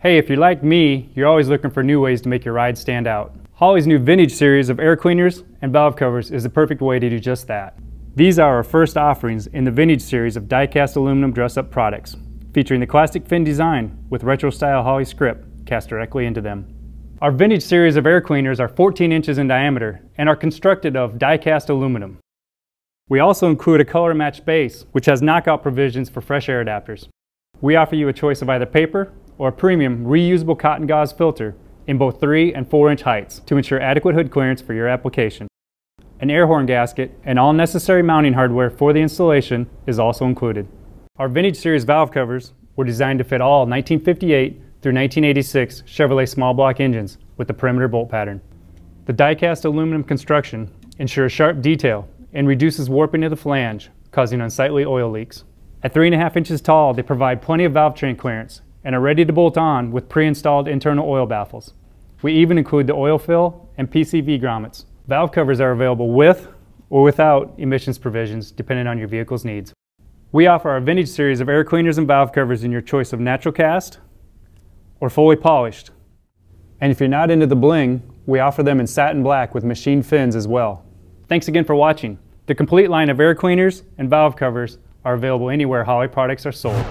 Hey, if you're like me, you're always looking for new ways to make your ride stand out. Holley's new vintage series of air cleaners and valve covers is the perfect way to do just that. These are our first offerings in the vintage series of die-cast aluminum dress-up products, featuring the classic fin design with retro-style Holley script cast directly into them. Our vintage series of air cleaners are 14 inches in diameter and are constructed of die-cast aluminum. We also include a color-matched base, which has knockout provisions for fresh air adapters. We offer you a choice of either paper or a premium reusable cotton gauze filter in both 3 and 4 inch heights to ensure adequate hood clearance for your application. An air horn gasket and all necessary mounting hardware for the installation is also included. Our Vintage Series valve covers were designed to fit all 1958 through 1986 Chevrolet small block engines with the perimeter bolt pattern. The die-cast aluminum construction ensures sharp detail and reduces warping of the flange, causing unsightly oil leaks. At 3.5 inches tall, they provide plenty of valve train clearance and are ready to bolt on with pre-installed internal oil baffles. We even include the oil fill and PCV grommets. Valve covers are available with or without emissions provisions depending on your vehicle's needs. We offer our vintage series of air cleaners and valve covers in your choice of natural cast or fully polished. And if you're not into the bling, we offer them in satin black with machine fins as well. Thanks again for watching. The complete line of air cleaners and valve covers are available anywhere Holley products are sold.